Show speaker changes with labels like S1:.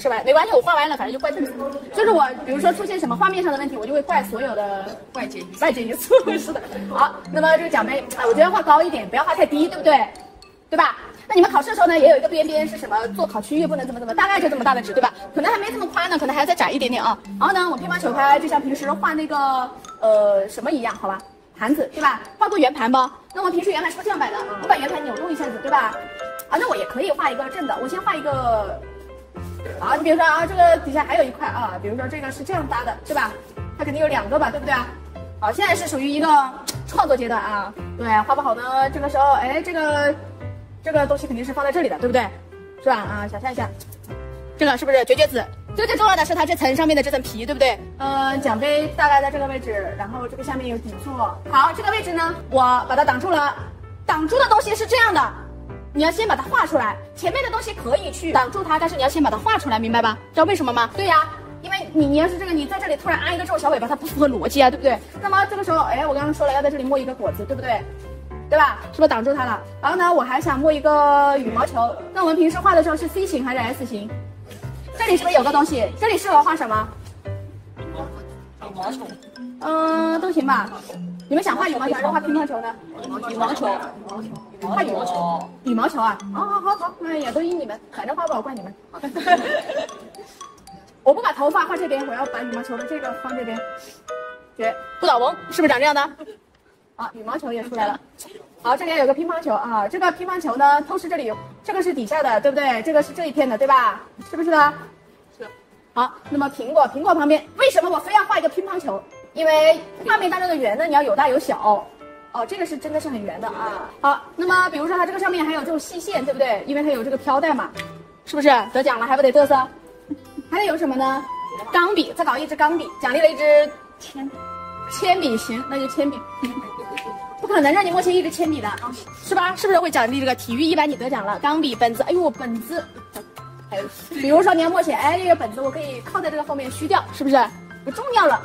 S1: 是吧？没关系，我画完了，反正就怪这里。就是我，比如说出现什么画面上的问题，我就会怪所有的
S2: 外界因素
S1: 外界因素。是的。好，那么这个奖杯，啊，我觉得画高一点，不要画太低，对不对？对吧？那你们考试的时候呢，也有一个边边是什么？做考区域不能怎么怎么，大概就这么大的纸，对吧？可能还没这么宽呢，可能还要再窄一点点啊。然后呢，我乒乓球拍就像平时画那个呃什么一样，好吧？盘子，对吧？画过圆盘不？那我平时圆盘是不是这样摆的？我把圆盘扭动一下子，对吧？啊，那我也可以画一个正的，我先画一个。好，你比如说啊，这个底下还有一块啊，比如说这个是这样搭的，对吧？它肯定有两个吧，对不对啊？好，现在是属于一个创作阶段啊。对，画不好呢，这个时候，哎，这个这个东西肯定是放在这里的，对不对？是吧？啊，想象一下，这个是不是绝绝子？最最重要的是它这层上面的这层皮，对不对？嗯，奖杯大概在这个位置，然后这个下面有底座。好，这个位置呢，我把它挡住了。挡住的东西是这样的，你要先把它画出来。前面的东西可以去挡住它，但是你要先把它画出来，明白吧？知道为什么吗？对呀，因为你你要是这个，你在这里突然安一个这种小尾巴，它不符合逻辑啊，对不对？那么这个时候，哎，我刚刚说了要在这里摸一个果子，对不对？对吧？是不是挡住它了？然后呢，我还想摸一个羽毛球。那我们平时画的时候是 C 型还是 S 型？这里是不是有个东西？这里适合画什么？
S2: 羽毛球，
S1: 嗯，都行吧。你们想画羽毛球还是画乒乓球呢？
S2: 羽毛球，
S1: 画羽毛球，羽毛球啊！好好好好，哎呀，都依你们，反正画不好怪你们。我不把头发画这边，我要把羽毛球的这个放这边。绝，不倒翁是不是长这样的？好，羽毛球也出来了。好，这里有个乒乓球啊，这个乒乓球呢，透视这里有，这个是底下的，对不对？这个是这一片的，对吧？是不是的？
S2: 是。
S1: 好，那么苹果，苹果旁边为什么我非要画一个乒乓球？因为画面当中的圆呢，你要有大有小。哦，这个是真的是很圆的啊。好，那么比如说它这个上面还有这种细线，对不对？因为它有这个飘带嘛，是不是得奖了还不得嘚瑟？还得有什么呢？钢笔，再搞一支钢笔，奖励了一支铅铅笔，行，那就铅笔。不可能让你摸清一支铅笔的，是吧？是不是会奖励这个体育？一般你得奖了，钢笔、本子，哎呦，本子，还有，比如说你要默写，哎，这个本子我可以靠在这个后面虚掉，是不是？不重要了。